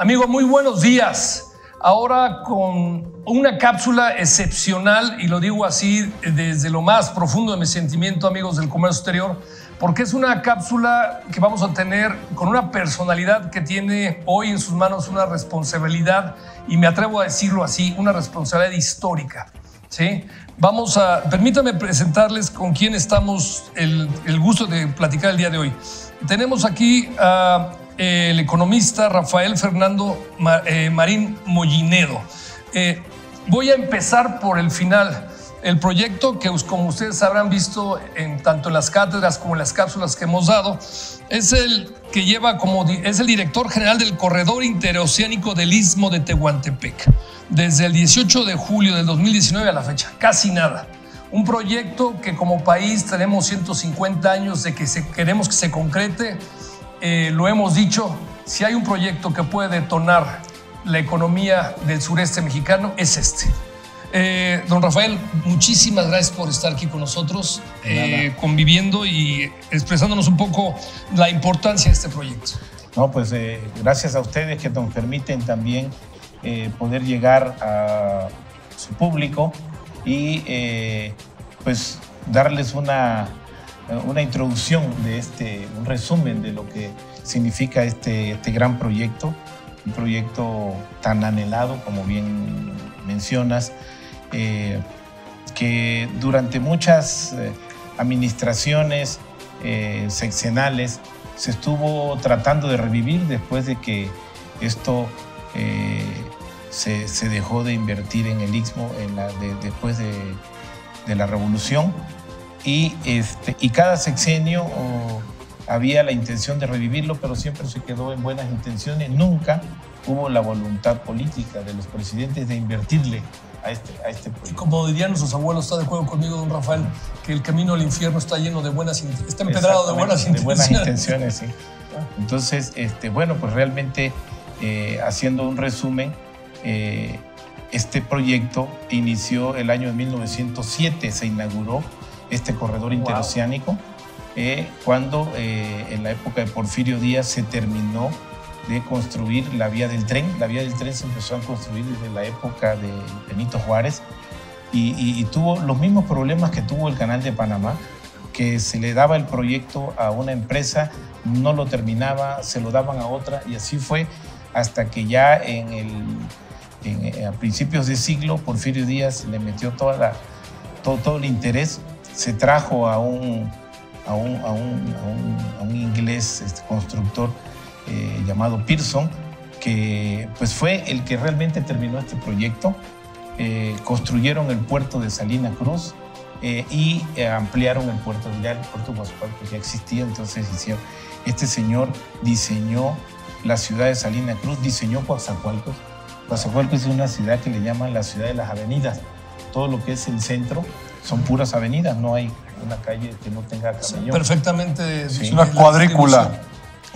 Amigo, muy buenos días. Ahora con una cápsula excepcional, y lo digo así desde lo más profundo de mi sentimiento, amigos del comercio exterior, porque es una cápsula que vamos a tener con una personalidad que tiene hoy en sus manos una responsabilidad, y me atrevo a decirlo así, una responsabilidad histórica. ¿sí? Vamos a, permítame presentarles con quién estamos el, el gusto de platicar el día de hoy. Tenemos aquí a el economista Rafael Fernando eh, Marín Mollinedo. Eh, voy a empezar por el final. El proyecto que, como ustedes habrán visto en, tanto en las cátedras como en las cápsulas que hemos dado, es el que lleva como es el director general del Corredor Interoceánico del Istmo de Tehuantepec, desde el 18 de julio del 2019 a la fecha, casi nada. Un proyecto que como país tenemos 150 años de que queremos que se concrete, eh, lo hemos dicho, si hay un proyecto que puede detonar la economía del sureste mexicano, es este. Eh, don Rafael, muchísimas gracias por estar aquí con nosotros, eh, conviviendo y expresándonos un poco la importancia de este proyecto. No, pues gracias a ustedes que nos permiten también poder llegar a su público y pues darles una una introducción de este, un resumen de lo que significa este, este gran proyecto, un proyecto tan anhelado como bien mencionas, eh, que durante muchas eh, administraciones eh, seccionales se estuvo tratando de revivir después de que esto se, dejó de invertir en el Istmo después de, de la revolución y, este, y cada sexenio había la intención de revivirlo, pero siempre se quedó en buenas intenciones. Nunca hubo la voluntad política de los presidentes de invertirle a este, a este proyecto. Como dirían nuestros abuelos, está de acuerdo conmigo, don Rafael, que el camino al infierno está lleno de buenas está empedrado de buenas intenciones. De buenas intenciones, sí. Entonces, este, bueno, pues realmente eh, haciendo un resumen, eh, este proyecto inició el año de 1907, se inauguró este corredor interoceánico, eh, cuando eh, en la época de Porfirio Díaz se terminó de construir la vía del tren. La vía del tren se empezó a construir desde la época de Benito Juárez y, tuvo los mismos problemas que tuvo el Canal de Panamá, que se le daba el proyecto a una empresa, no lo terminaba, se lo daban a otra y así fue hasta que ya en el, a principios de siglo Porfirio Díaz le metió toda la, todo, todo el interés se trajo a un, a un, a un, inglés este, constructor eh, llamado Pearson, que pues fue el que realmente terminó este proyecto. Eh, construyeron el puerto de Salina Cruz eh, y ampliaron el puerto, ya el puerto de ya existía, entonces hicieron, este señor diseñó la ciudad de Salina Cruz, diseñó Coatzacoalcos. Coatzacoalcos es una ciudad que le llaman la ciudad de las avenidas. Todo lo que es el centro son puras avenidas, no hay una calle que no tenga camellón. Perfectamente. Es una cuadrícula.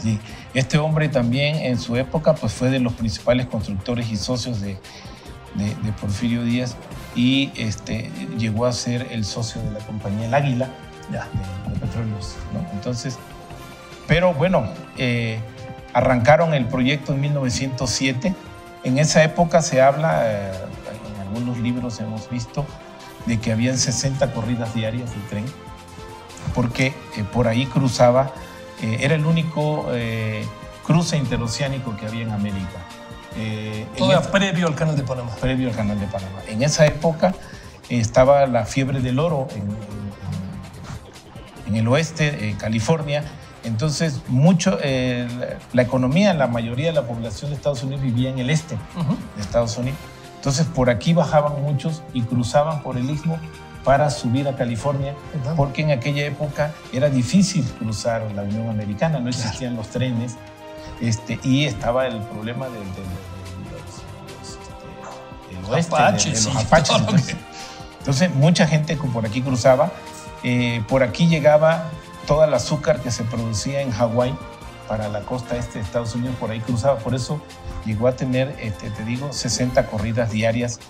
Sí. Este hombre también en su época pues, fue de los principales constructores y socios de, de, Porfirio Díaz y este, llegó a ser el socio de la compañía El Águila ya. De, petróleos. Entonces, pero bueno, eh, arrancaron el proyecto en 1907. En esa época se habla, eh, en algunos libros hemos visto, de que habían 60 corridas diarias del tren, porque eh, por ahí cruzaba, eh, era el único eh, cruce interoceánico que había en América. Todo previo al Canal de Panamá. Previo al Canal de Panamá. En esa época estaba la fiebre del oro en, en, el oeste, en California, entonces, mucho, la economía, la mayoría de la población de Estados Unidos vivía en el este de Estados Unidos. Entonces por aquí bajaban muchos y cruzaban por el istmo para subir a California, porque en aquella época era difícil cruzar la Unión Americana, no existían los trenes este, y estaba el problema del, oeste, Apaches, de, los apaches. Entonces, mucha gente por aquí cruzaba, eh, por aquí llegaba toda el azúcar que se producía en Hawái para la costa este de Estados Unidos, por ahí cruzaba, por eso llegó a tener, este, te digo, 60 corridas diarias,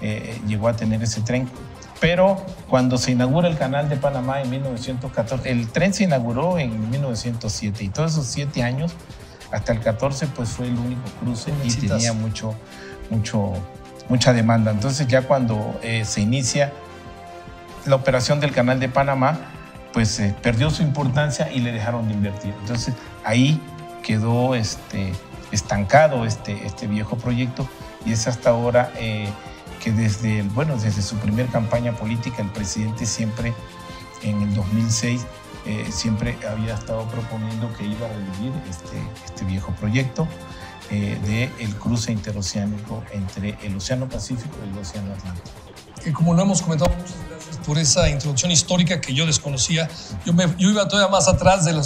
eh, llegó a tener ese tren. Pero cuando se inaugura el canal de Panamá en 1914, el tren se inauguró en 1907 y todos esos siete años hasta el 14 pues fue el único cruce y tenía mucho, mucho, mucha demanda. Entonces ya cuando eh, se inicia la operación del canal de Panamá, pues eh, perdió su importancia y le dejaron de invertir. Entonces ahí quedó este, estancado este, este viejo proyecto y es hasta ahora eh, que desde, bueno, desde su primer campaña política el presidente siempre en el 2006 eh, siempre había estado proponiendo que iba a revivir este, este viejo proyecto eh, del el cruce interoceánico entre el Océano Pacífico y el Océano Atlántico. Que como lo hemos comentado, por esa introducción histórica que yo desconocía. Yo, me, yo iba todavía más atrás del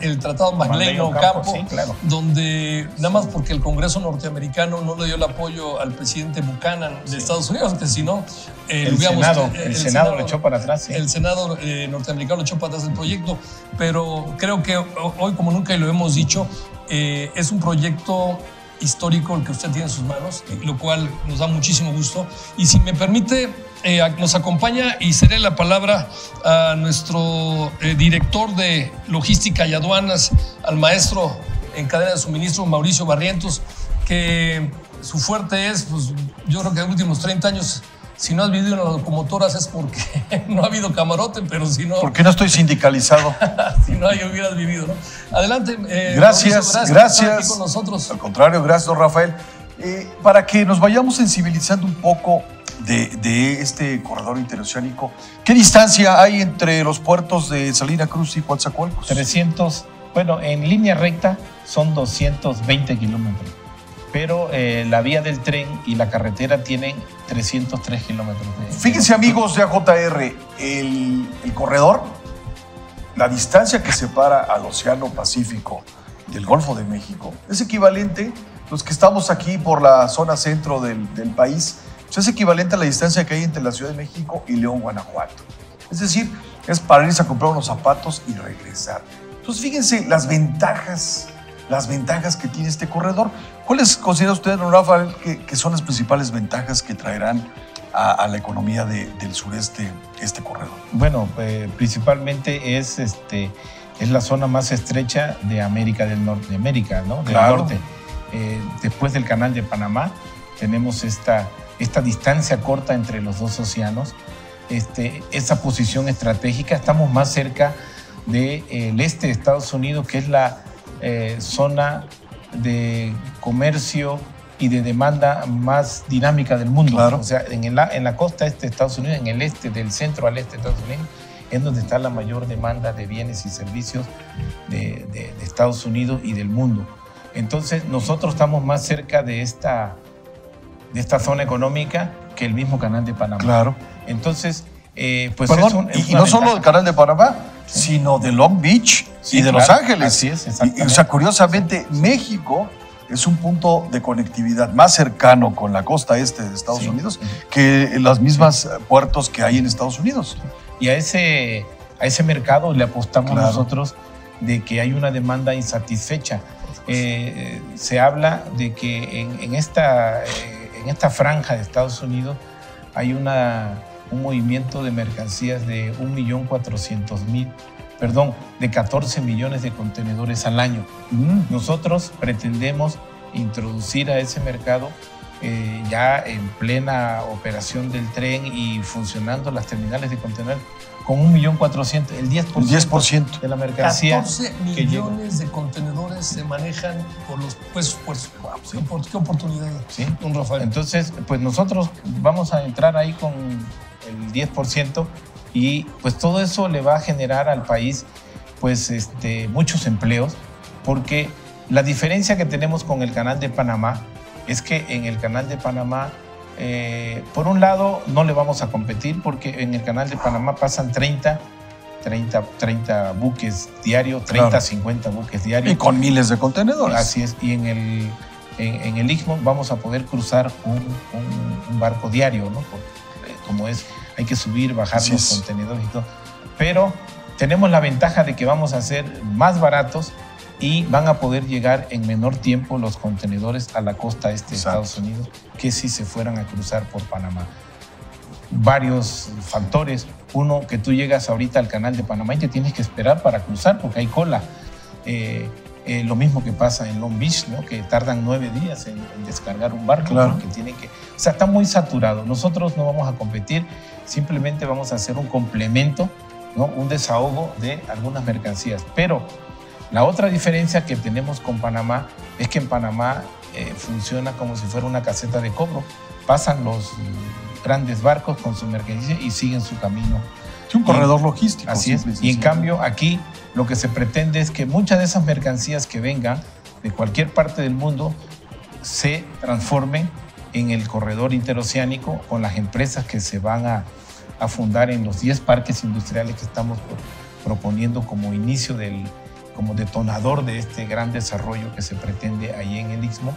el, Tratado Magleino Campo, donde nada más porque el Congreso norteamericano no le dio el apoyo al presidente Buchanan de Estados Unidos, que si no, eh, el, Senado, el, Senado, lo echó para atrás. El Senado eh, norteamericano lo echó para atrás el proyecto, pero creo que hoy, como nunca y lo hemos dicho, eh, es un proyecto histórico el que usted tiene en sus manos, lo cual nos da muchísimo gusto. Y si me permite, nos acompaña y seré la palabra a nuestro director de logística y aduanas, al maestro en cadena de suministro, Mauricio Barrientos, que su fuerte es, pues yo creo que en los últimos 30 años si no has vivido en las locomotoras es porque no ha habido camarote, pero si no... Porque no estoy sindicalizado. si no, ahí hubieras vivido, ¿no? Adelante. Eh, gracias, gracias. gracias. con nosotros. Al contrario, gracias, don Rafael. Eh, para que nos vayamos sensibilizando un poco de, de, este corredor interoceánico, ¿qué distancia hay entre los puertos de Salina Cruz y Coatzacoalcos? 300, bueno, en línea recta son 220 kilómetros pero eh, la vía del tren y la carretera tienen 303 kilómetros. Fíjense amigos de AJR, el, corredor, la distancia que separa al Océano Pacífico del Golfo de México es equivalente, los que estamos aquí por la zona centro del, país, pues es equivalente a la distancia que hay entre la Ciudad de México y León, Guanajuato. Es decir, es para irse a comprar unos zapatos y regresar. Entonces fíjense las ventajas las ventajas que tiene este corredor. ¿Cuáles considera usted, don Rafael, que, son las principales ventajas que traerán a, la economía del sureste este corredor? Bueno, eh, principalmente es, este, es la zona más estrecha de América del Norte, de América, ¿no? Del norte. Eh, después del canal de Panamá tenemos esta, esta distancia corta entre los dos océanos, este, esa posición estratégica, estamos más cerca del este de Estados Unidos, que es la eh, zona de comercio y de demanda más dinámica del mundo. Claro. O sea, en, la, en la costa este de Estados Unidos, en el este, del centro al este de Estados Unidos, es donde está la mayor demanda de bienes y servicios de, de, Estados Unidos y del mundo. Entonces, nosotros estamos más cerca de esta, de esta zona económica que el mismo canal de Panamá. Claro. Entonces, eh, pues y, no solo el canal de Panamá, sino de Long Beach y de Los Ángeles. Así es, o sea, curiosamente, México es un punto de conectividad más cercano con la costa este de Estados Unidos que las mismas puertos que hay en Estados Unidos. Y a ese, a ese mercado le apostamos nosotros de que hay una demanda insatisfecha. Eh, se habla de que en, esta, eh, en esta franja de Estados Unidos hay una un movimiento de mercancías de 1.400.000, perdón, de 14 millones de contenedores al año. Mm. Nosotros pretendemos introducir a ese mercado eh, ya en plena operación del tren y funcionando las terminales de contenedores con 1.400.000, el 10%, 10%, de la mercancía. 14 millones de contenedores se manejan por los pues, pues qué oportunidad, ¿Sí? don Rafael. Entonces, pues nosotros vamos a entrar ahí con el 10%, y pues todo eso le va a generar al país pues este, muchos empleos, porque la diferencia que tenemos con el canal de Panamá es que en el canal de Panamá, eh, por un lado, no le vamos a competir porque en el canal de Panamá pasan 30 30, 30 buques diarios, 30, 50 buques diarios. Y con miles de contenedores. Así es. Y en el, en, el Istmo vamos a poder cruzar un, barco diario, ¿no? como es, hay que subir, bajar los contenedores y todo. Pero tenemos la ventaja de que vamos a ser más baratos y van a poder llegar en menor tiempo los contenedores a la costa este de Estados Unidos que si se fueran a cruzar por Panamá. Varios factores. Uno, que tú llegas ahorita al canal de Panamá y te tienes que esperar para cruzar porque hay cola. Eh, Eh, lo mismo que pasa en Long Beach, ¿no? que tardan nueve días en, descargar un barco Claro. porque tienen que... O sea, está muy saturado. Nosotros no vamos a competir, simplemente vamos a hacer un complemento, ¿no? un desahogo de algunas mercancías. Pero la otra diferencia que tenemos con Panamá es que en Panamá eh, funciona como si fuera una caseta de cobro. Pasan los grandes barcos con su mercancía y siguen su camino. Sí, un corredor logístico. Así es. Y en cambio aquí lo que se pretende es que muchas de esas mercancías que vengan de cualquier parte del mundo se transformen en el corredor interoceánico con las empresas que se van a, a fundar en los 10 parques industriales que estamos pro- proponiendo como inicio del como detonador de este gran desarrollo que se pretende ahí en el Istmo.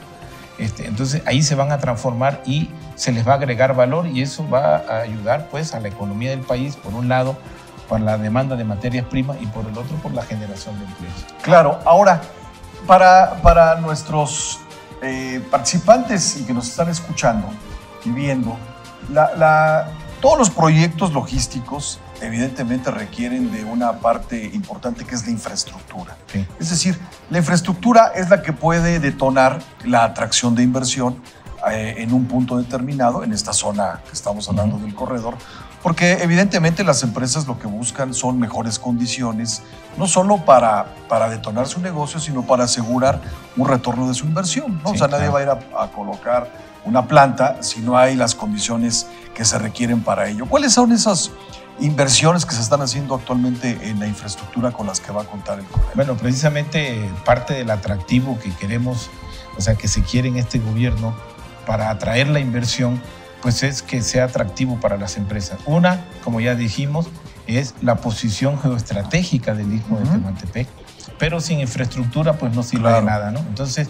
Este, entonces ahí se van a transformar y se les va a agregar valor y eso va a ayudar pues a la economía del país por un lado para la demanda de materias primas y por el otro por la generación de empleos. Claro, ahora, para, para nuestros eh, participantes y que nos están escuchando y viendo, la- la- todos los proyectos logísticos evidentemente requieren de una parte importante que es la infraestructura. Sí. Es decir, la infraestructura es la que puede detonar la atracción de inversión eh, en un punto determinado, en esta zona que estamos hablando del corredor, porque evidentemente las empresas lo que buscan son mejores condiciones, no solo para, para detonar su negocio, sino para asegurar un retorno de su inversión. ¿no? Sí, o sea, nadie claro. va a ir a, a colocar una planta si no hay las condiciones que se requieren para ello. ¿Cuáles son esas inversiones que se están haciendo actualmente en la infraestructura con las que va a contar el corredor? Bueno, precisamente parte del atractivo que queremos, o sea, que se quiere en este gobierno para atraer la inversión, pues es que sea atractivo para las empresas. Una, como ya dijimos, es la posición geoestratégica del Istmo de Ujú. Tehuantepec, pero sin infraestructura pues no sirve Claro. de nada, ¿no? Entonces,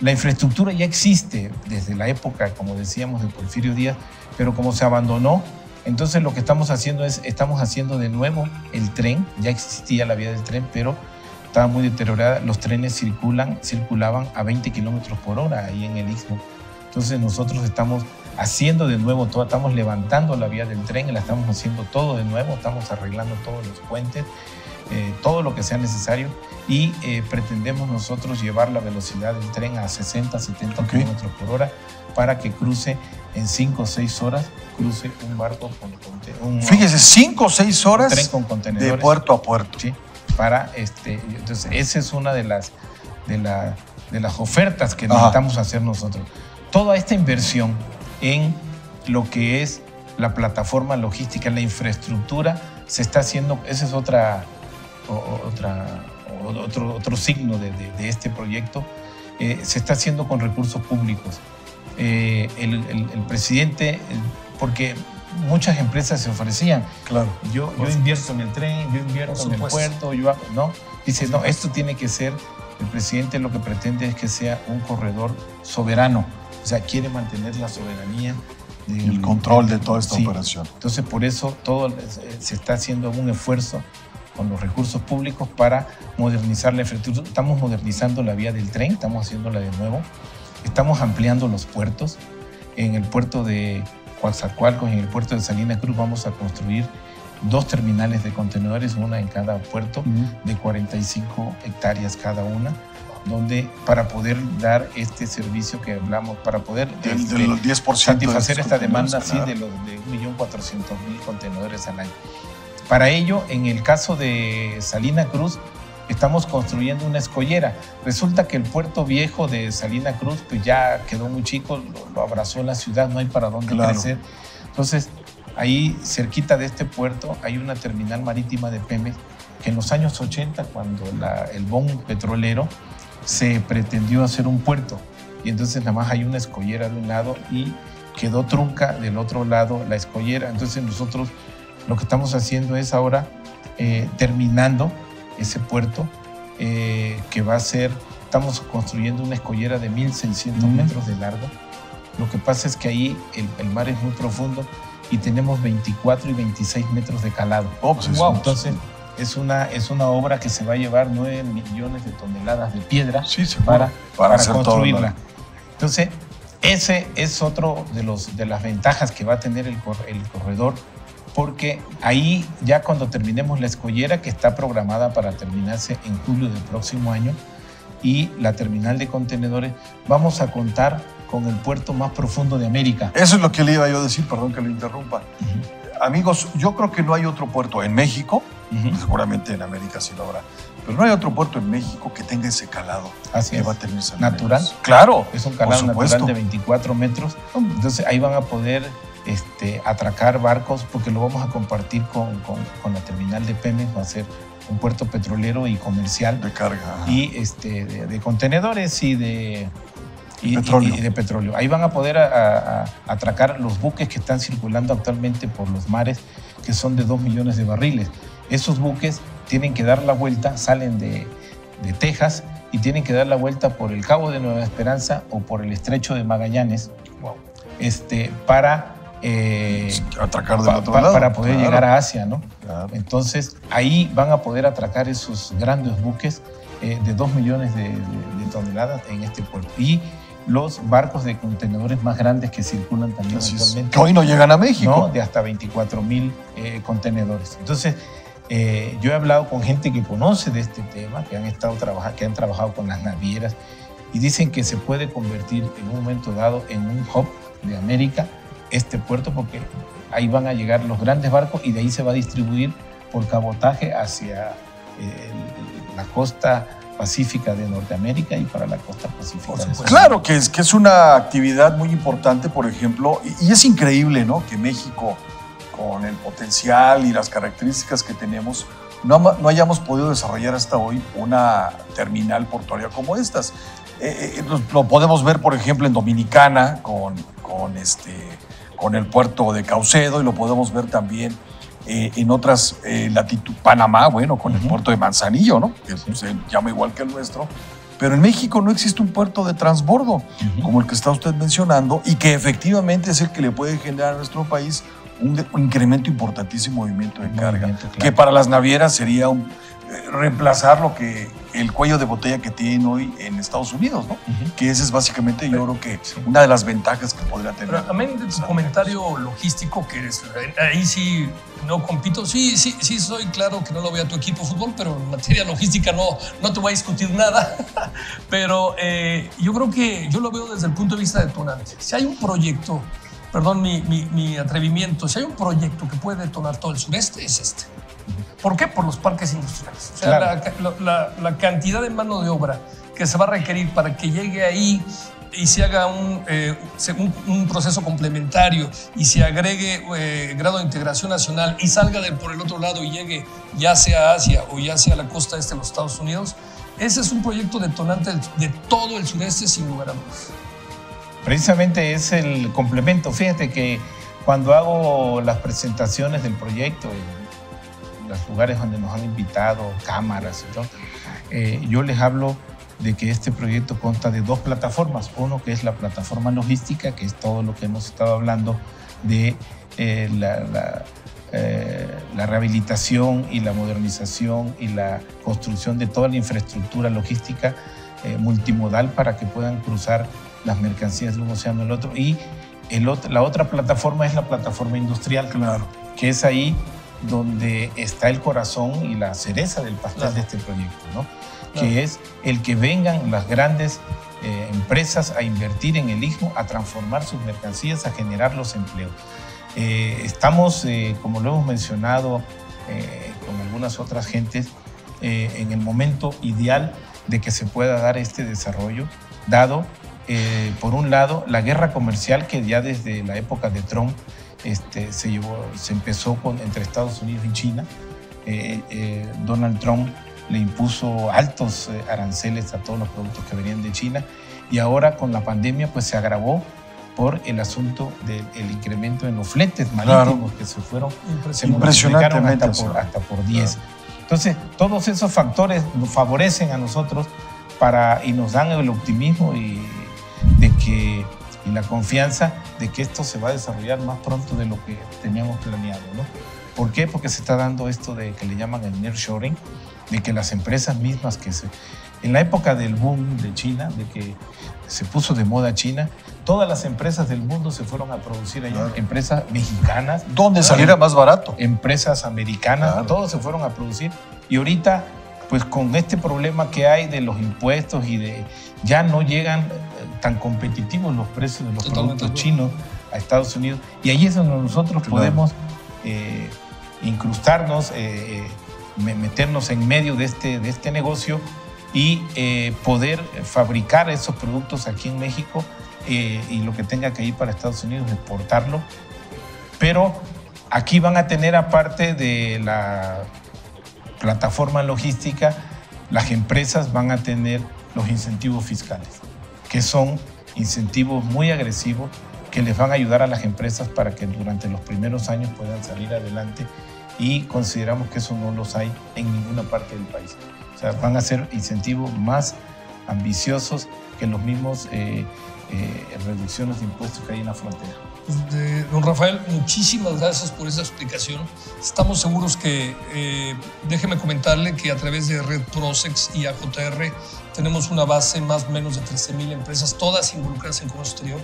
la infraestructura ya existe desde la época, como decíamos, de Porfirio Díaz, pero como se abandonó, entonces lo que estamos haciendo es, estamos haciendo de nuevo el tren, ya existía la vía del tren, pero estaba muy deteriorada, los trenes circulan, circulaban a 20 kilómetros por hora ahí en el Istmo. Entonces nosotros estamos haciendo de nuevo todo, estamos levantando la vía del tren, la estamos haciendo todo de nuevo, estamos arreglando todos los puentes, eh, todo lo que sea necesario y eh, pretendemos nosotros llevar la velocidad del tren a 60, 70 Ok. kilómetros por hora para que cruce en 5 o 6 horas, cruce un barco con, un, Fíjese, cinco o seis un horas tren con de contenedores. puerto a puerto. Sí, para este, entonces esa es una de las, de, la- de las ofertas que Ajá. necesitamos hacer nosotros. Toda esta inversión en lo que es la plataforma logística, la infraestructura, se está haciendo, ese es otra, otra, otro, otro signo de, de- de este proyecto, eh, se está haciendo con recursos públicos. Eh, el, el- el presidente, porque muchas empresas se ofrecían, Claro. yo, yo invierto en el tren, yo invierto en el puerto, yo hago, no. Dice, no, esto tiene que ser, el presidente lo que pretende es que sea un corredor soberano, o sea, quiere mantener la soberanía. del- El control de toda esta Sí. operación. Entonces, por eso todo eh, se está haciendo un esfuerzo con los recursos públicos para modernizar la infraestructura. Estamos modernizando la vía del tren, estamos haciéndola de nuevo. Estamos ampliando los puertos. En el puerto de Coatzacoalcos y en el puerto de Salina Cruz vamos a construir dos terminales de contenedores, una en cada puerto, de 45 hectáreas cada una, donde para poder dar este servicio que hablamos, para poder Del, este, del 10% de satisfacer esta demanda sí, de los de 1.400.000 contenedores al año. Para ello, en el caso de Salina Cruz, estamos construyendo una escollera. Resulta que el puerto viejo de Salina Cruz pues ya quedó muy chico, lo, lo abrazó la ciudad, no hay para dónde Claro. crecer. Entonces, ahí cerquita de este puerto hay una terminal marítima de Pemex que en los años 80, cuando la- el boom petrolero, se pretendió hacer un puerto. Y entonces nada más hay una escollera de un lado y quedó trunca del otro lado la escollera. Entonces nosotros lo que estamos haciendo es ahora eh, terminando ese puerto eh, que va a ser, estamos construyendo una escollera de 1.600 Ujú. metros de largo. Lo que pasa es que ahí el, el mar es muy profundo y tenemos 24 y 26 metros de calado. Oh, pues es- Wow. Entonces es una, es una obra que se va a llevar 9 millones de toneladas de piedra sí, para, para, todo, construirla. Entonces, ese es otro de, los, de las ventajas que va a tener el, el corredor, porque ahí ya cuando terminemos la escollera, que está programada para terminarse en julio del próximo año, y la terminal de contenedores, vamos a contar con el puerto más profundo de América. Eso es lo que le iba yo a decir, perdón que lo interrumpa. Amigos, yo creo que no hay otro puerto en México, seguramente en América sí lo habrá, pero no hay otro puerto en México que tenga ese calado Así que es. va a tener ese Natural. Claro, Es un calado natural de 24 metros. Entonces ahí van a poder este, atracar barcos porque lo vamos a compartir con, con- con la terminal de Pemex. Va a ser un puerto petrolero y comercial de carga. y este, de, de contenedores y de, y, Petróleo. y- y de petróleo. Ahí van a poder a- a- a- atracar los buques que están circulando actualmente por los mares, que son de 2 millones de barriles. Esos buques tienen que dar la vuelta, salen de, de Texas y tienen que dar la vuelta por el Cabo de Nueva Esperanza o por el Estrecho de Magallanes Wow. este, para, eh, del pa- otro pa- lado. para poder claro, llegar a Asia, ¿no? claro. Entonces, ahí van a poder atracar esos grandes buques eh, de 2 millones de, de- de toneladas en este puerto. Y los barcos de contenedores más grandes que circulan también Así es. actualmente. Que hoy no llegan a México. ¿no? de hasta 24 mil eh, contenedores. Entonces, eh, yo he hablado con gente que conoce de este tema, que han, estado que han trabajado con las navieras y dicen que se puede convertir en un momento dado en un hub de América este puerto porque ahí van a llegar los grandes barcos y de ahí se va a distribuir por cabotaje hacia eh, la costa pacífica de Norteamérica y para la costa pacífica Por de. Claro que es, que es una actividad muy importante, por ejemplo, y, y es increíble, ¿no? Que México, con el potencial y las características que tenemos, no, no hayamos podido desarrollar hasta hoy una terminal portuaria como estas. Eh, eh, lo, lo podemos ver, por ejemplo, en Dominicana con, con, este, con el puerto de Caucedo y lo podemos ver también eh, en otras eh, latitudes, Panamá, bueno, con el puerto de Manzanillo, ¿no? Que se llama igual que el nuestro. Pero en México no existe un puerto de transbordo como el que está usted mencionando y que efectivamente es el que le puede generar a nuestro país un, incremento importantísimo de movimiento de carga, Movimiento, claro. que para las navieras sería un- reemplazar lo que el cuello de botella que tienen hoy en Estados Unidos, ¿no? Que ese es básicamente yo creo que Sí. una de las ventajas que podría tener. Pero amén de tu comentario logístico, que es, ahí sí no compito. Sí, sí, sí, soy claro que no lo veo a tu equipo de fútbol, pero en materia logística no, no te voy a discutir nada. Pero eh, yo creo que yo lo veo desde el punto de vista detonante. Si hay un proyecto, perdón mi, mi- mi atrevimiento, si hay un proyecto que puede detonar todo el sureste, es este. ¿Por qué? Por los parques industriales. O sea, Claro. la, la- la- la cantidad de mano de obra que se va a requerir para que llegue ahí y se haga un, eh, un- un proceso complementario y se agregue eh, grado de integración nacional y salga de por el otro lado y llegue ya sea a Asia o ya sea a la costa este de los Estados Unidos, ese es un proyecto detonante de todo el sureste sin lugar a dudas. Precisamente es el complemento. Fíjate que cuando hago las presentaciones del proyecto los lugares donde nos han invitado, cámaras y todo, eh, yo les hablo de que este proyecto consta de dos plataformas. Uno que es la plataforma logística, que es todo lo que hemos estado hablando de eh, la, la, eh, la rehabilitación y la modernización y la construcción de toda la infraestructura logística eh, multimodal para que puedan cruzar las mercancías de un océano al otro. Y el otro- la otra plataforma es la plataforma industrial, Claro. que es ahí donde está el corazón y la cereza del pastel Claro. de este proyecto, ¿no? Claro. que es el que vengan las grandes eh, empresas a invertir en el istmo, a transformar sus mercancías, a generar los empleos. Eh, estamos, eh, como lo hemos mencionado con algunas otras gentes, en el momento ideal de que se pueda dar este desarrollo, dado, por un lado, la guerra comercial que ya desde la época de Trump este, se, llevó, se empezó con, entre Estados Unidos y China. Eh, eh, Donald Trump le impuso altos eh, aranceles a todos los productos que venían de China y ahora con la pandemia pues se agravó por el asunto del incremento en los fletes marítimos que se fueron se multiplicaron hasta por, hasta por 10. Entonces, todos esos factores nos favorecen a nosotros para, y nos dan el optimismo y, de que, y la confianza de que esto se va a desarrollar más pronto de lo que teníamos planeado. ¿no? ¿Por qué? Porque se está dando esto de que le llaman el nearshoring, de que las empresas mismas que se... En la época del boom de China, de que se puso de moda China, todas las empresas del mundo se fueron a producir allá, Claro. empresas mexicanas, Donde saliera más barato. empresas americanas, Claro. todos se fueron a producir y ahorita pues con este problema que hay de los impuestos y de ya no llegan tan competitivos los precios de los productos chinos a Estados Unidos. Y ahí es donde nosotros podemos eh, incrustarnos, eh, meternos en medio de este, de este negocio y poder fabricar esos productos aquí en México y lo que tenga que ir para Estados Unidos, exportarlo. Pero aquí van a tener, aparte de la plataforma logística, las empresas van a tener los incentivos fiscales, que son incentivos muy agresivos que les van a ayudar a las empresas para que durante los primeros años puedan salir adelante y consideramos que eso no los hay en ninguna parte del país. O sea, van a ser incentivos más ambiciosos que los mismos eh, eh, reducciones de impuestos que hay en la frontera. Pues, don Rafael, muchísimas gracias por esa explicación. Estamos seguros que, eh, déjeme comentarle que a través de Red Prosex y AJR tenemos una base más o menos de 13.000 empresas, todas involucradas en comercio exterior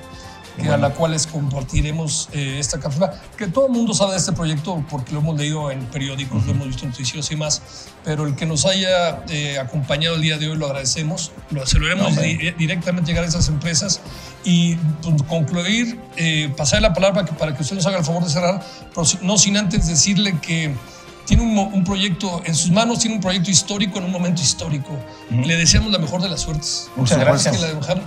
que a la cual les compartiremos eh, esta cápsula, que todo el mundo sabe de este proyecto porque lo hemos leído en periódicos, lo hemos visto en noticieros y más, pero el que nos haya eh, acompañado el día de hoy lo agradecemos, lo aceleremos directamente llegar a esas empresas y pues, concluir, eh, pasar la palabra para que usted nos haga el favor de cerrar, pero no sin antes decirle que tiene un, proyecto en sus manos, tiene un proyecto histórico en un momento histórico. Le deseamos la mejor de las suertes. Muchas gracias.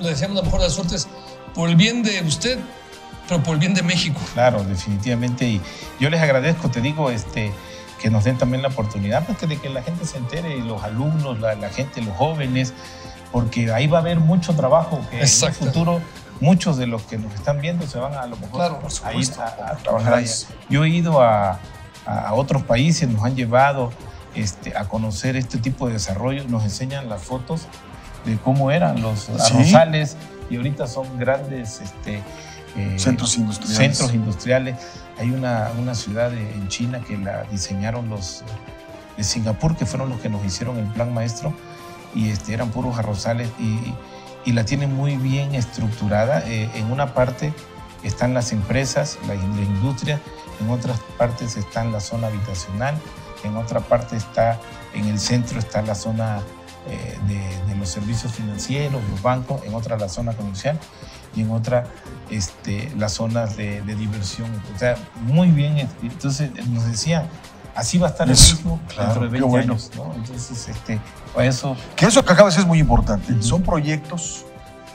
le deseamos la mejor de las suertes por el bien de usted, pero por el bien de México. Claro, definitivamente. Y yo les agradezco, te digo, este, que nos den también la oportunidad pues, de que la gente se entere, los alumnos, la, gente, los jóvenes, porque ahí va a haber mucho trabajo que en el futuro muchos de los que nos están viendo se van a, lo mejor a ir a, trabajar allá. Yo he ido a, otros países, nos han llevado este, a conocer este tipo de desarrollo, nos enseñan las fotos de cómo eran los arrozales y ahorita son grandes este, eh, centros industriales. Centros industriales. Hay una, una ciudad en China que la diseñaron los de Singapur, que fueron los que nos hicieron el plan maestro, y este, eran puros arrozales y, y la tienen muy bien estructurada. Eh, en una parte están las empresas, la, industria, en otras partes está la zona habitacional, en otra parte está, en el centro está la zona eh, de, los servicios financieros, los bancos, en otra la zona comercial y en otra este, las zonas de, diversión. O sea, muy bien. Entonces nos decía, así va a estar el mismo dentro de 20 años. ¿no? Entonces, este, eso... Que eso que acabas es muy importante. Son proyectos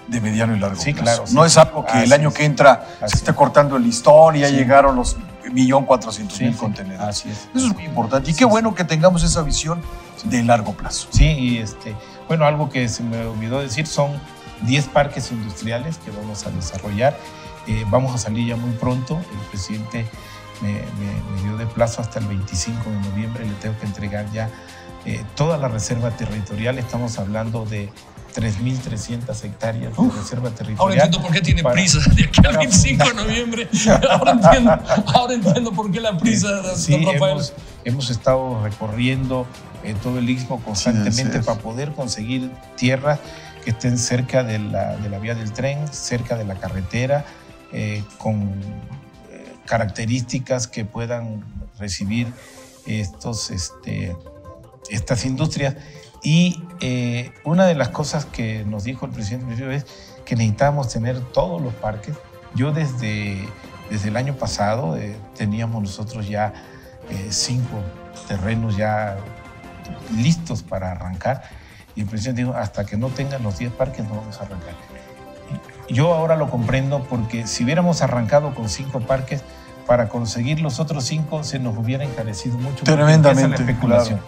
de mediano y largo sí, plazo. Claro, no es algo que el año que entra se esté cortando el listón y ya llegaron los millón cuatrocientos mil contenedores. Así es. Eso es muy importante. Y qué bueno que tengamos esa visión de largo plazo. Sí, y este, bueno, algo que se me olvidó decir son 10 parques industriales que vamos a desarrollar. Eh, vamos a salir ya muy pronto. El presidente me, dio de plazo hasta el 25 de noviembre. Le tengo que entregar ya eh, toda la reserva territorial. Estamos hablando de 3.300 hectáreas de reserva territorial. Ahora entiendo por qué tiene prisa de aquí al 25 de noviembre. Ahora entiendo, ahora entiendo por qué la prisa, sí, Hemos, hemos, estado recorriendo eh, todo el istmo constantemente para poder conseguir tierras que estén cerca de la, de la, vía del tren, cerca de la carretera, eh, con eh, características que puedan recibir estos, este, estas industrias. Y eh, una de las cosas que nos dijo el presidente es que necesitábamos tener todos los parques. Yo desde, desde el año pasado eh, teníamos nosotros ya eh, cinco terrenos ya listos para arrancar. Y el presidente dijo, hasta que no tengan los 10 parques no vamos a arrancar. yo ahora lo comprendo porque si hubiéramos arrancado con cinco parques, para conseguir los otros cinco se nos hubiera encarecido mucho. Tremendamente. La especulación.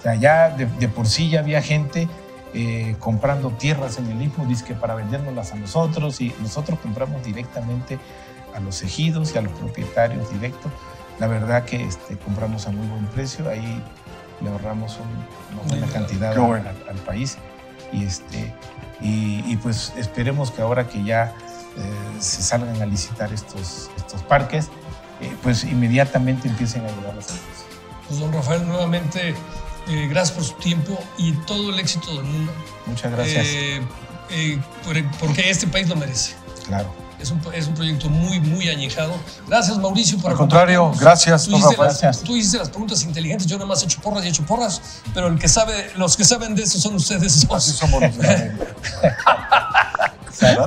O sea, ya de, por sí ya había gente eh, comprando tierras en el Istmo, dice que para vendérnoslas a nosotros y nosotros compramos directamente a los ejidos y a los propietarios directos. La verdad que este, compramos a muy buen precio, ahí le ahorramos una buena cantidad al, país y, este, y, pues esperemos que ahora que ya eh, se salgan a licitar estos, estos parques, eh, pues inmediatamente empiecen a llegar las empresas. Pues don Rafael, nuevamente eh, gracias por su tiempo y todo el éxito del mundo. Muchas gracias. Eh, eh, porque este país lo merece. Claro. Es un, es un proyecto muy, muy añejado. Gracias, Mauricio, por Al contrario, acompañarnos. gracias, Tú hiciste, las, Gracias. tú hiciste las preguntas inteligentes. Yo nada más he hecho porras y he hecho porras. Pero el que sabe, los que saben de eso son ustedes dos. Así somos. ¿Verdad?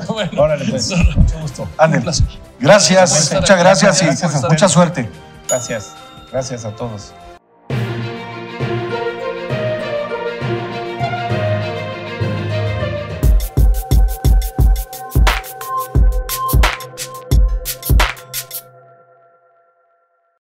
Bueno, Órale, pues. mucho gusto. Placer. Gracias, muchas gracias y Gracias estar mucha suerte. Gracias. Gracias a todos.